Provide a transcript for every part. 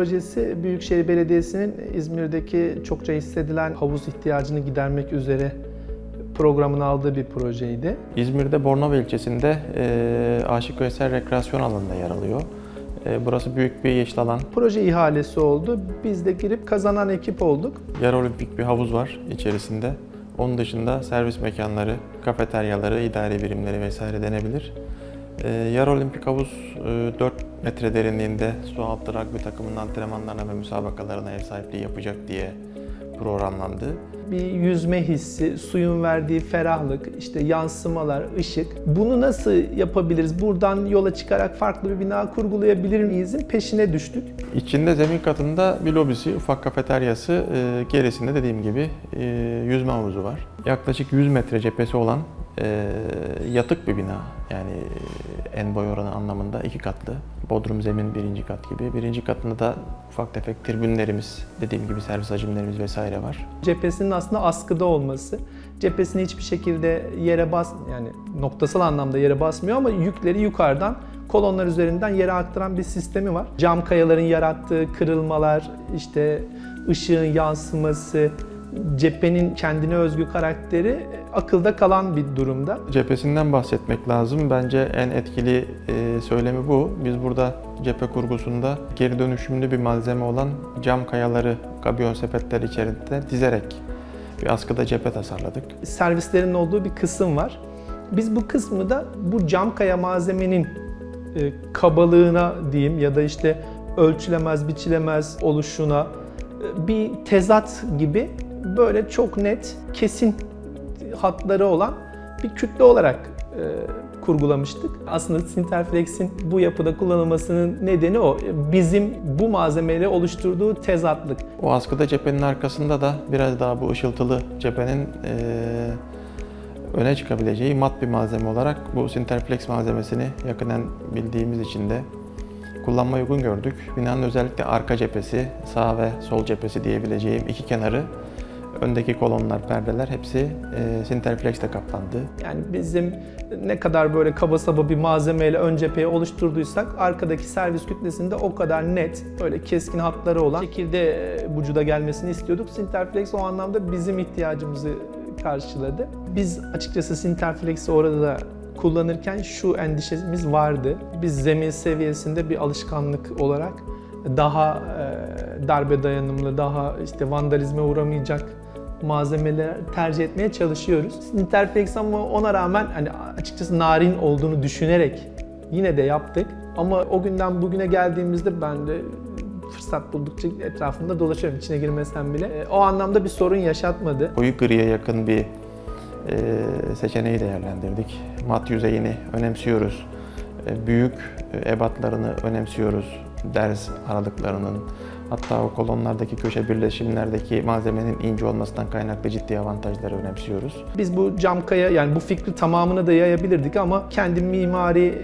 Projesi Büyükşehir Belediyesi'nin İzmir'deki çokça hissedilen havuz ihtiyacını gidermek üzere programını aldığı bir projeydi. İzmir'de Bornova ilçesinde e, Aşık Veysel Rekreasyon Alanı'nda yer alıyor. E, burası büyük bir yeşil alan. Proje ihalesi oldu. Biz de girip kazanan ekip olduk. Yarı olimpik bir havuz var içerisinde. Onun dışında servis mekanları, kafeteryaları, idari birimleri vesaire denebilir. E, yarı olimpik havuz e, 4 metre derinliğinde su altı rugby takımının antrenmanlarına ve müsabakalarına ev sahipliği yapacak diye programlandı. Bir yüzme hissi, suyun verdiği ferahlık, işte yansımalar, ışık. Bunu nasıl yapabiliriz? Buradan yola çıkarak farklı bir bina kurgulayabilir miyizin peşine düştük. İçinde zemin katında bir lobisi, ufak kafeteryası, e, gerisinde dediğim gibi e, yüzme havuzu var. Yaklaşık 100 metre cephesi olan e, yatık bir bina. Yani en boy oranı anlamında iki katlı. Bodrum zemin birinci kat gibi. Birinci katında da ufak tefek tribünlerimiz, dediğim gibi servis hacimlerimiz vesaire var. Cephesinin aslında askıda olması, cephesini hiçbir şekilde yere bas yani noktasal anlamda yere basmıyor ama yükleri yukarıdan kolonlar üzerinden yere aktaran bir sistemi var. Cam kayaların yarattığı kırılmalar, işte ışığın yansıması, cephenin kendine özgü karakteri akılda kalan bir durumda. Cephesinden bahsetmek lazım. Bence en etkili e, söylemi bu. Biz burada cephe kurgusunda geri dönüşümlü bir malzeme olan cam kayaları gabiyon sepetler içerisinde dizerek bir askıda cephe tasarladık. Servislerin olduğu bir kısım var. Biz bu kısmı da bu cam kaya malzemenin e, kabalığına diyeyim ya da işte ölçülemez, biçilemez oluşuna e, bir tezat gibi böyle çok net, kesin hatları olan bir kütle olarak e, kurgulamıştık. Aslında Sinterflex'in bu yapıda kullanılmasının nedeni o. Bizim bu malzemeyle oluşturduğu tezatlık. O askıda cephenin arkasında da biraz daha bu ışıltılı cephenin e, öne çıkabileceği mat bir malzeme olarak bu Sinterflex malzemesini yakından bildiğimiz için de kullanmayı uygun gördük. Binanın özellikle arka cephesi, sağ ve sol cephesi diyebileceğim iki kenarı öndeki kolonlar, perdeler hepsi e, Sinterflex ile kaplandı. Yani bizim ne kadar böyle kaba saba bir malzemeyle ön cepheyi oluşturduysak arkadaki servis kütlesinde o kadar net, böyle keskin hatları olan şekilde e, vücuda gelmesini istiyorduk. Sinterflex o anlamda bizim ihtiyacımızı karşıladı. Biz açıkçası Sinterflex'i orada da kullanırken şu endişemiz vardı. Biz zemin seviyesinde bir alışkanlık olarak daha e, darbe dayanımlı, daha işte vandalizme uğramayacak malzemeler tercih etmeye çalışıyoruz. Interflex ama ona rağmen hani açıkçası narin olduğunu düşünerek yine de yaptık. Ama o günden bugüne geldiğimizde ben de fırsat buldukça etrafında dolaşıyorum içine girmesem bile. E, o anlamda bir sorun yaşatmadı. Koyu griye yakın bir e, seçeneği değerlendirdik. Mat yüzeyini önemsiyoruz. E, büyük ebatlarını önemsiyoruz. Ders aralıklarının, Hatta o kolonlardaki köşe birleşimlerdeki malzemenin ince olmasından kaynaklı ciddi avantajları önemsiyoruz. Biz bu cam kaya yani bu fikri tamamına da yayabilirdik ama kendi mimari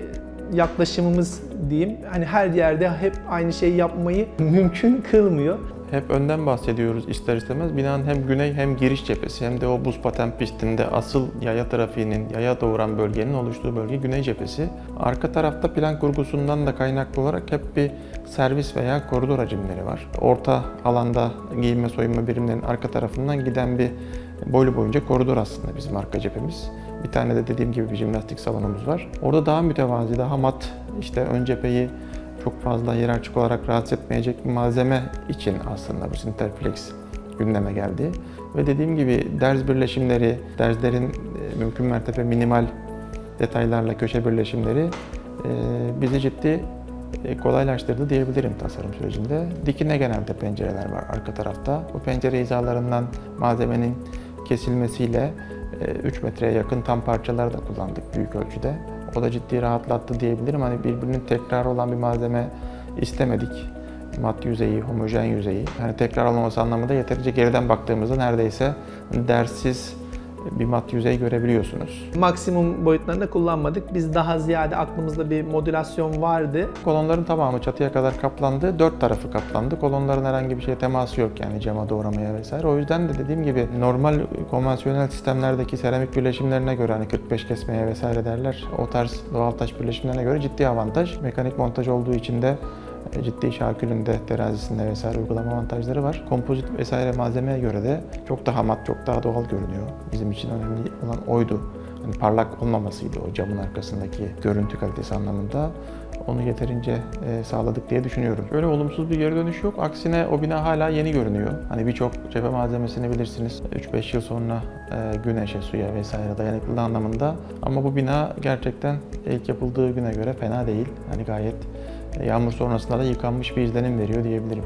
yaklaşımımız diyeyim hani her yerde hep aynı şeyi yapmayı mümkün kılmıyor. Hep önden bahsediyoruz ister istemez. Binanın hem güney hem giriş cephesi hem de o buz paten pistinde asıl yaya trafiğinin, yaya doğuran bölgenin oluştuğu bölge güney cephesi. Arka tarafta plan kurgusundan da kaynaklı olarak hep bir servis veya koridor hacimleri var. Orta alanda giyinme soyunma birimlerinin arka tarafından giden bir boylu boyunca koridor aslında bizim arka cephemiz. Bir tane de dediğim gibi bir jimnastik salonumuz var. Orada daha mütevazi, daha mat, işte ön cepheyi çok fazla hiyerarşik olarak rahatsız etmeyecek bir malzeme için aslında bu Sinterflex gündeme geldi. Ve dediğim gibi derz birleşimleri, derzlerin e, mümkün mertebe minimal detaylarla köşe birleşimleri e, bizi ciddi e, kolaylaştırdı diyebilirim tasarım sürecinde. Dikine genelde pencereler var arka tarafta. Bu pencere hizalarından malzemenin kesilmesiyle 3 metreye yakın tam parçalar da kullandık büyük ölçüde. O da ciddi rahatlattı diyebilirim. Hani birbirinin tekrar olan bir malzeme istemedik. Mat yüzeyi, homojen yüzeyi. Hani tekrar olmaması anlamında yeterince geriden baktığımızda neredeyse dersiz bir mat yüzey görebiliyorsunuz. Maksimum boyutlarında kullanmadık. Biz daha ziyade aklımızda bir modülasyon vardı. Kolonların tamamı çatıya kadar kaplandı. Dört tarafı kaplandı. Kolonların herhangi bir şeye teması yok yani cama doğramaya vesaire. O yüzden de dediğim gibi normal konvansiyonel sistemlerdeki seramik birleşimlerine göre hani 45 kesmeye vesaire derler. O tarz doğal taş birleşimlerine göre ciddi avantaj. Mekanik montaj olduğu için de ciddi şarkülünde, terazisinde vesaire uygulama avantajları var. Kompozit vesaire malzemeye göre de çok daha mat, çok daha doğal görünüyor. Bizim için önemli olan oydu. Hani parlak olmamasıydı o camın arkasındaki görüntü kalitesi anlamında. Onu yeterince e, sağladık diye düşünüyorum. Öyle olumsuz bir geri dönüş yok. Aksine o bina hala yeni görünüyor. Hani birçok cephe malzemesini bilirsiniz. 3-5 yıl sonra e, güneşe, suya vesaire dayanıklılığı anlamında. Ama bu bina gerçekten ilk yapıldığı güne göre fena değil. Hani gayet e, yağmur sonrasında da yıkanmış bir izlenim veriyor diyebilirim.